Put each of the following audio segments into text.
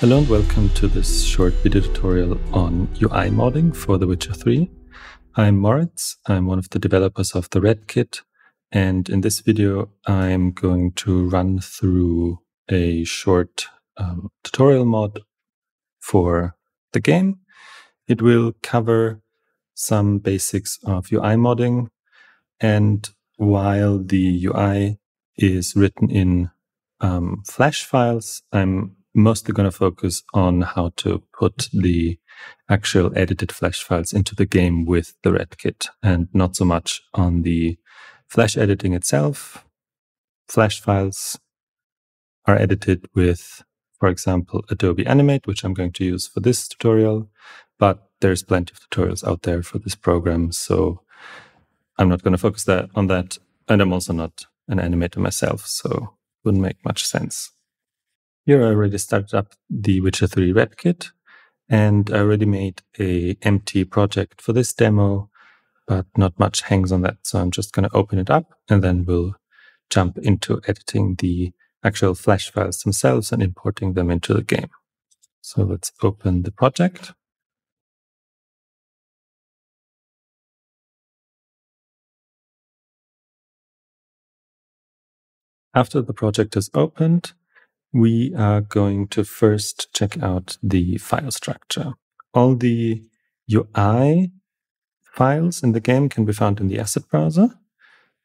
Hello and welcome to this short video tutorial on UI modding for The Witcher 3. I'm Moritz, I'm one of the developers of the REDkit, and in this video I'm going to run through a short um, tutorial mod for the game. It will cover some basics of UI modding, and while the UI is written in um, Flash files, I'm mostly going to focus on how to put the actual edited Flash files into the game with the REDkit and not so much on the Flash editing itself. Flash files are edited with, for example, Adobe Animate, which I'm going to use for this tutorial, but there's plenty of tutorials out there for this program, so I'm not going to focus that on that. And I'm also not an animator myself, so wouldn't make much sense. Here I already started up the Witcher 3 REDkit and I already made a empty project for this demo, but not much hangs on that. So I'm just going to open it up and then we'll jump into editing the actual Flash files themselves and importing them into the game. So let's open the project. After the project is opened, we are going to first check out the file structure. All the UI files in the game can be found in the asset browser,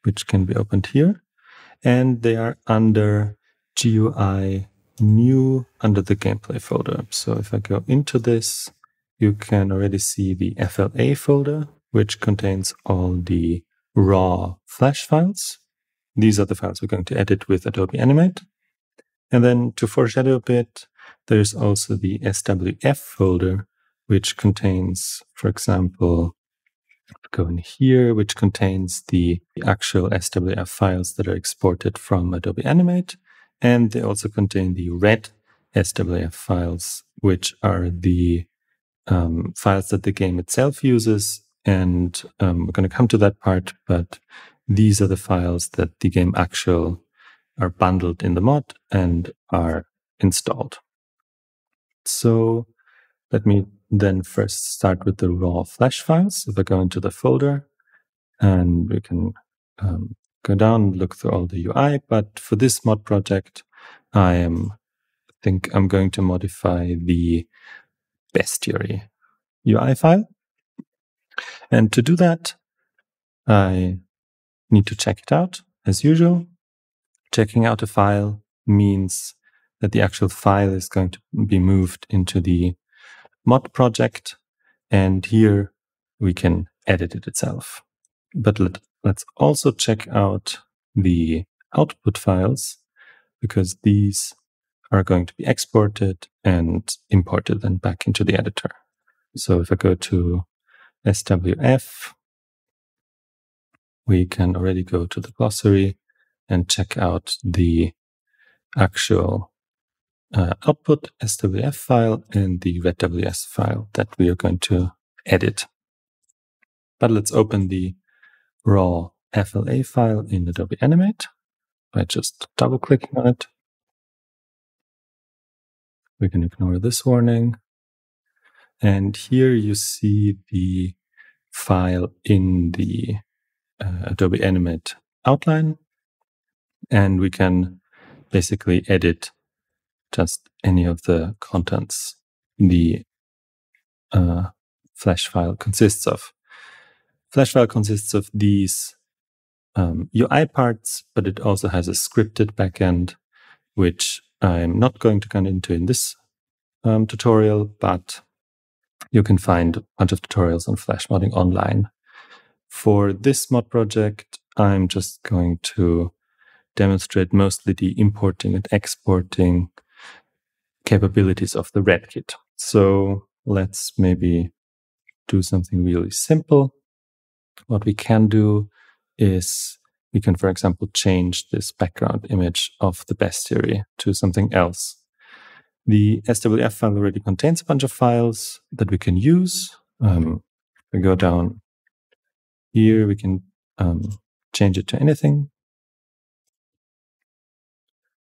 which can be opened here. And they are under GUI new under the gameplay folder. So if I go into this, you can already see the FLA folder, which contains all the raw Flash files. These are the files we're going to edit with Adobe Animate. And then to foreshadow a bit, there's also the SWF folder, which contains, for example, go in here, which contains the actual SWF files that are exported from Adobe Animate. And they also contain the red SWF files, which are the um, files that the game itself uses. And um, we're going to come to that part, but these are the files that the game actual are bundled in the mod and are installed. So let me then first start with the raw Flash files. If I go into the folder and we can um, go down and look through all the UI, but for this mod project, I am I think I'm going to modify the bestiary UI file. And to do that, I need to check it out as usual. Checking out a file means that the actual file is going to be moved into the mod project. And here we can edit it itself. But let, let's also check out the output files because these are going to be exported and imported then back into the editor. So if I go to SWF, we can already go to the glossary and check out the actual uh, output SWF file and the redWS file that we are going to edit. But let's open the raw FLA file in Adobe Animate by just double clicking on it. We can ignore this warning. And here you see the file in the uh, Adobe Animate outline and we can basically edit just any of the contents the uh, Flash file consists of. Flash file consists of these um, UI parts, but it also has a scripted backend, which I'm not going to get into in this um, tutorial, but you can find a bunch of tutorials on Flash modding online. For this mod project, I'm just going to demonstrate mostly the importing and exporting capabilities of the REDkit. So let's maybe do something really simple. What we can do is we can, for example, change this background image of the bestiary to something else. The SWF file already contains a bunch of files that we can use. Um, we go down here, we can um, change it to anything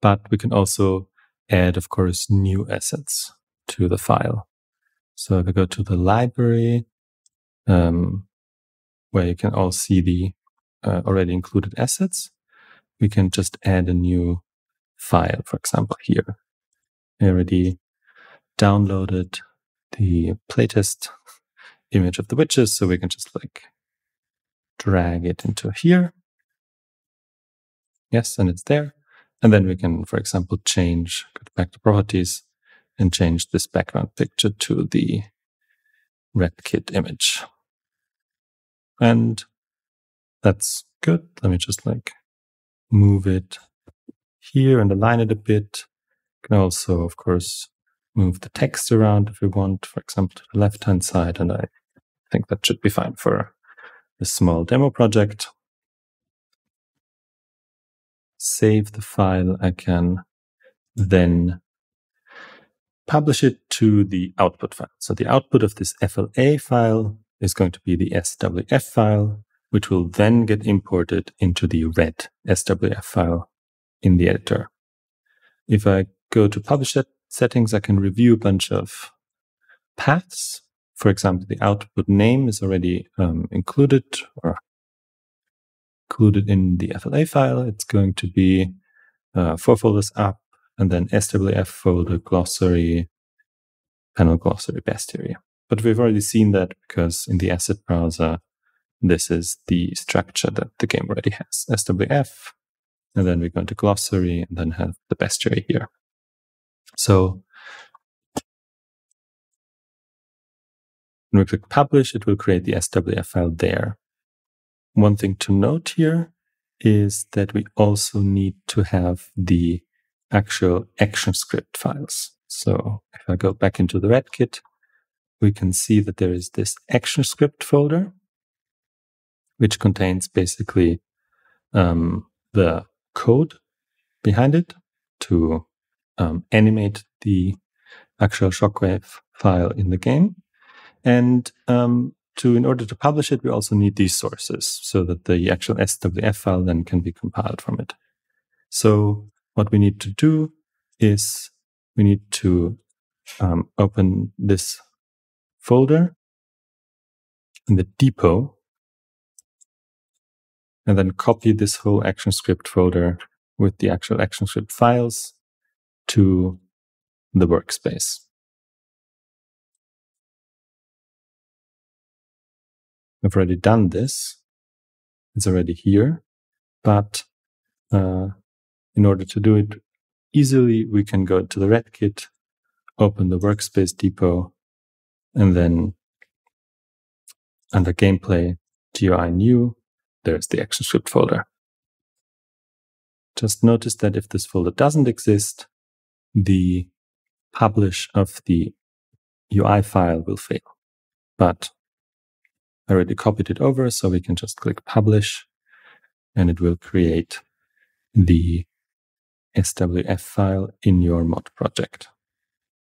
but we can also add, of course, new assets to the file. So if I go to the library, um, where you can all see the uh, already included assets, we can just add a new file, for example, here. I already downloaded the playtest image of the witches, so we can just like drag it into here. Yes, and it's there. And then we can, for example, change, back to properties and change this background picture to the REDkit image. And that's good. Let me just like move it here and align it a bit. You can also, of course, move the text around if we want, for example, to the left-hand side. And I think that should be fine for a small demo project. Save the file. I can then publish it to the output file. So the output of this FLA file is going to be the SWF file, which will then get imported into the red SWF file in the editor. If I go to publish settings, I can review a bunch of paths. For example, the output name is already um, included or included in the FLA file. It's going to be uh, four folders up and then SWF folder glossary, panel glossary bestiary. But we've already seen that because in the asset browser, this is the structure that the game already has. SWF, and then we go into glossary and then have the bestiary here. So when we click publish, it will create the SWF file there. One thing to note here is that we also need to have the actual ActionScript files. So if I go back into the REDkit, we can see that there is this ActionScript folder, which contains basically um, the code behind it to um, animate the actual shockwave file in the game. And um, to in order to publish it, we also need these sources so that the actual SWF file then can be compiled from it. So what we need to do is we need to um, open this folder in the depot and then copy this whole ActionScript folder with the actual ActionScript files to the workspace. I've already done this. It's already here, but uh, in order to do it easily, we can go to the REDkit, open the workspace depot, and then under gameplay, GUI new, there's the ActionScript folder. Just notice that if this folder doesn't exist, the publish of the UI file will fail. But I already copied it over, so we can just click publish and it will create the SWF file in your mod project.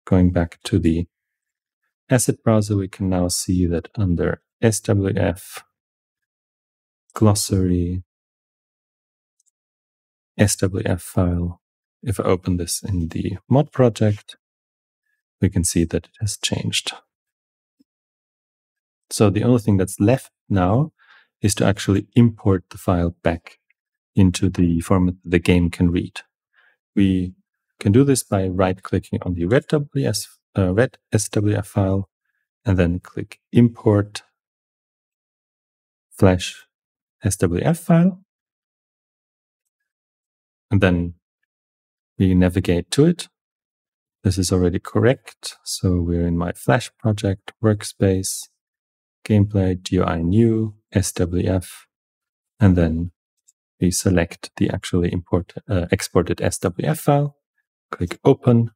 Going back to the asset browser, we can now see that under SWF, glossary, SWF file, if I open this in the mod project, we can see that it has changed. So the only thing that's left now is to actually import the file back into the format the game can read. We can do this by right clicking on the red, WS, uh, red SWF file and then click import flash SWF file. And then we navigate to it. This is already correct. So we're in my Flash project, workspace, gameplay, GUI new, SWF, and then we select the actually import, uh, exported SWF file, click open.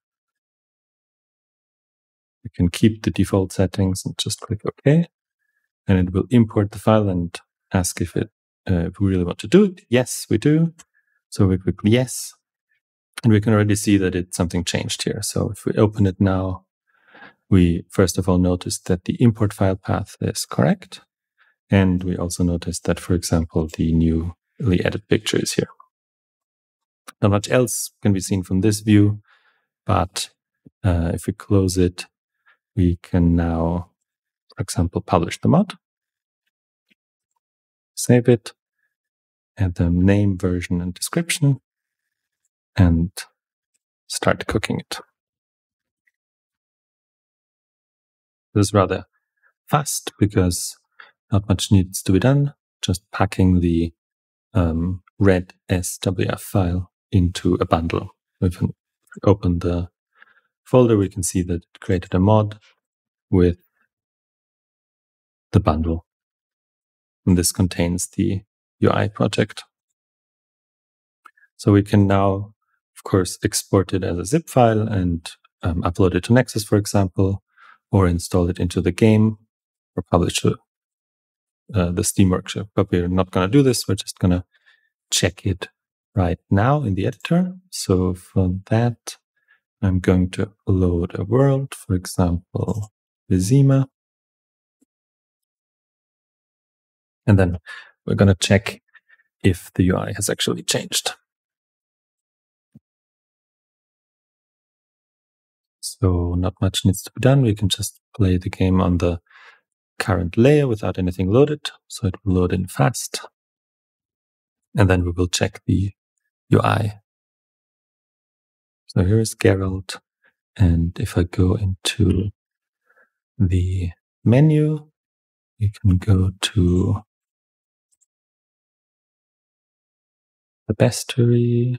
We can keep the default settings and just click OK. And it will import the file and ask if it uh, if we really want to do it. Yes, we do. So we click yes. And we can already see that it's something changed here. So if we open it now, we first of all notice that the import file path is correct. And we also notice that, for example, the newly added picture is here. Not much else can be seen from this view. But uh, if we close it, we can now, for example, publish the mod, save it, add the name, version, and description, and start cooking it. This is rather fast because not much needs to be done. Just packing the um, red SWF file into a bundle. If we open the folder, we can see that it created a mod with the bundle. And this contains the UI project. So we can now, of course, export it as a zip file and um, upload it to Nexus, for example, or install it into the game or publish to uh, the Steam Workshop. But we're not going to do this. We're just going to check it right now in the editor. So for that, I'm going to load a world, for example, Vizima. And then we're going to check if the UI has actually changed. So not much needs to be done. We can just play the game on the current layer without anything loaded. So it will load in fast. And then we will check the UI. So here is Geralt. And if I go into the menu, we can go to the bestiary.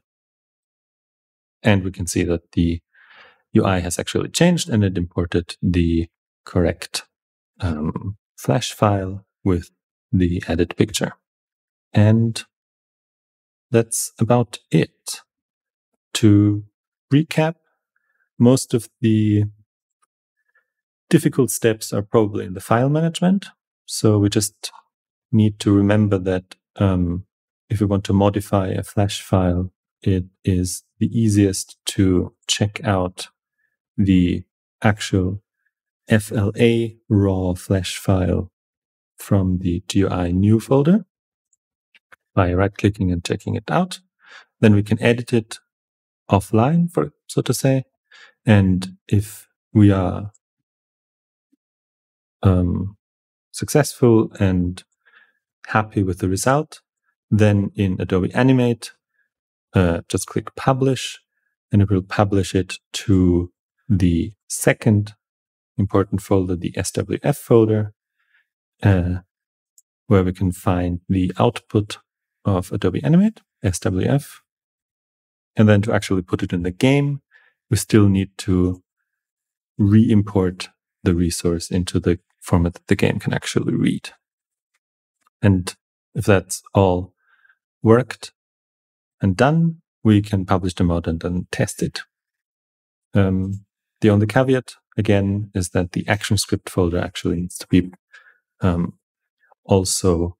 And we can see that the UI has actually changed and it imported the correct um, Flash file with the added picture. And that's about it. To recap, most of the difficult steps are probably in the file management. So we just need to remember that um, if we want to modify a Flash file, it is the easiest to check out the actual FLA raw Flash file from the GUI new folder by right clicking and checking it out. Then we can edit it offline, for so to say. And if we are um, successful and happy with the result, then in Adobe Animate, uh, just click Publish, and it will publish it to the second important folder, the SWF folder, uh, where we can find the output of Adobe Animate, SWF. And then to actually put it in the game, we still need to re-import the resource into the format that the game can actually read. And if that's all worked and done, we can publish the mod and then test it. Um, the only caveat, again, is that the ActionScript folder actually needs to be um, also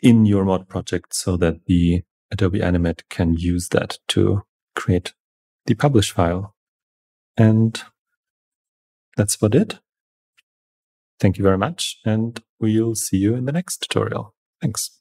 in your mod project so that the Adobe Animate can use that to create the publish file. And that's about it. Thank you very much, and we'll see you in the next tutorial. Thanks.